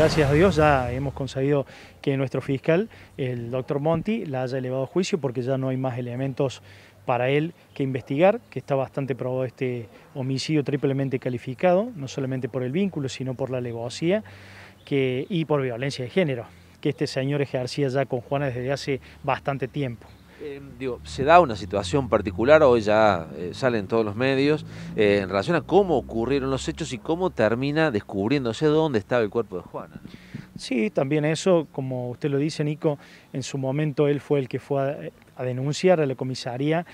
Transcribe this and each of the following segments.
Gracias a Dios ya hemos conseguido que nuestro fiscal, el doctor Monti, la haya elevado a juicio porque ya no hay más elementos para él que investigar, que está bastante probado este homicidio triplemente calificado, no solamente por el vínculo, sino por la alevosía que, y por violencia de género, que este señor ejercía ya con Juana desde hace bastante tiempo. Eh, digo, se da una situación particular, hoy ya eh, salen todos los medios, eh, en relación a cómo ocurrieron los hechos y cómo termina descubriéndose dónde estaba el cuerpo de Juana. Sí, también eso, como usted lo dice, Nico, en su momento él fue el que fue a, denunciar a la comisaría,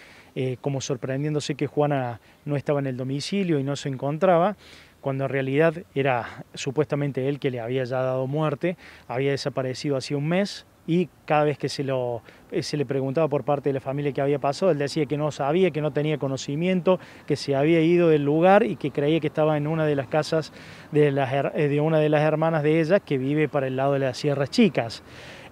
como sorprendiéndose que Juana no estaba en el domicilio y no se encontraba cuando en realidad era supuestamente él que le había ya dado muerte, había desaparecido hacía un mes, y cada vez que se, lo, eh, se le preguntaba por parte de la familia qué había pasado, él decía que no sabía, que no tenía conocimiento, que se había ido del lugar y que creía que estaba en una de las casas de, eh, de una de las hermanas de ella que vive para el lado de las Sierras Chicas.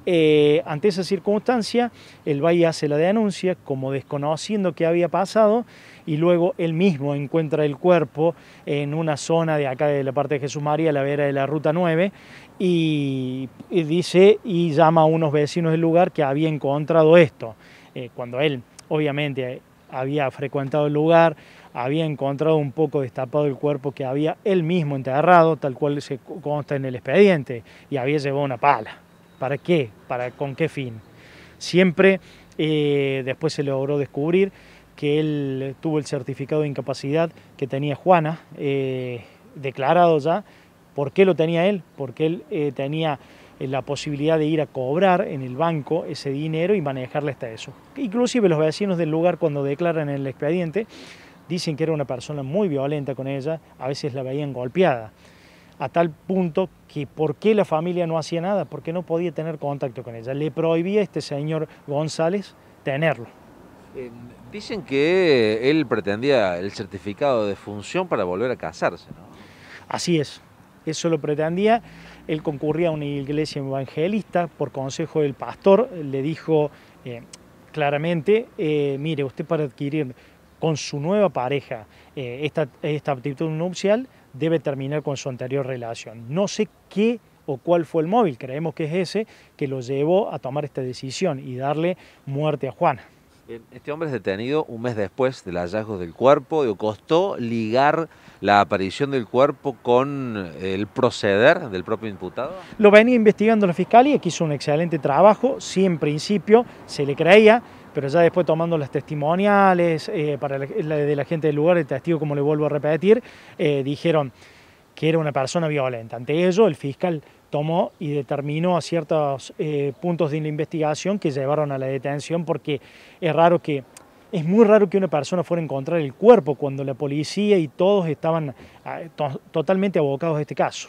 Eh, ante esa circunstancia, el Valle hace la denuncia como desconociendo qué había pasado y luego él mismo encuentra el cuerpo en una zona de acá de la parte de Jesús María, la vera de la Ruta 9, y, dice y llama a unos vecinos del lugar que había encontrado esto. Eh, cuando él, obviamente, había frecuentado el lugar, había encontrado un poco destapado el cuerpo que había él mismo enterrado, tal cual se consta en el expediente, y había llevado una pala. ¿Para qué? ¿Para con qué fin? Siempre eh, después se logró descubrir que él tuvo el certificado de incapacidad que tenía Juana, eh, declarado ya. ¿Por qué lo tenía él? Porque él eh, tenía la posibilidad de ir a cobrar en el banco ese dinero y manejarle hasta eso. Inclusive los vecinos del lugar cuando declaran el expediente dicen que era una persona muy violenta con ella, a veces la veían golpeada a tal punto que por qué la familia no hacía nada, porque no podía tener contacto con ella. Le prohibía a este señor González tenerlo. Eh, dicen que él pretendía el certificado de función para volver a casarse, ¿no? Así es, eso lo pretendía. Él concurría a una iglesia evangelista por consejo del pastor, le dijo eh, claramente, eh, mire, usted para adquirir con su nueva pareja esta, esta aptitud nupcial debe terminar con su anterior relación. No sé qué o cuál fue el móvil, creemos que es ese que lo llevó a tomar esta decisión y darle muerte a Juana. Este hombre es detenido un mes después del hallazgo del cuerpo. y ¿Costó ligar la aparición del cuerpo con el proceder del propio imputado? Lo venía investigando la Fiscalía, que hizo un excelente trabajo. Sí, en principio se le creía, pero ya después tomando las testimoniales eh, para la, de la gente del lugar, el testigo, como le vuelvo a repetir, eh, dijeron que era una persona violenta. Ante ello, el fiscal tomó y determinó a ciertos eh, puntos de la investigación que llevaron a la detención porque es raro que es muy raro que una persona fuera a encontrar el cuerpo cuando la policía y todos estaban ah, totalmente abocados a este caso.